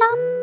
남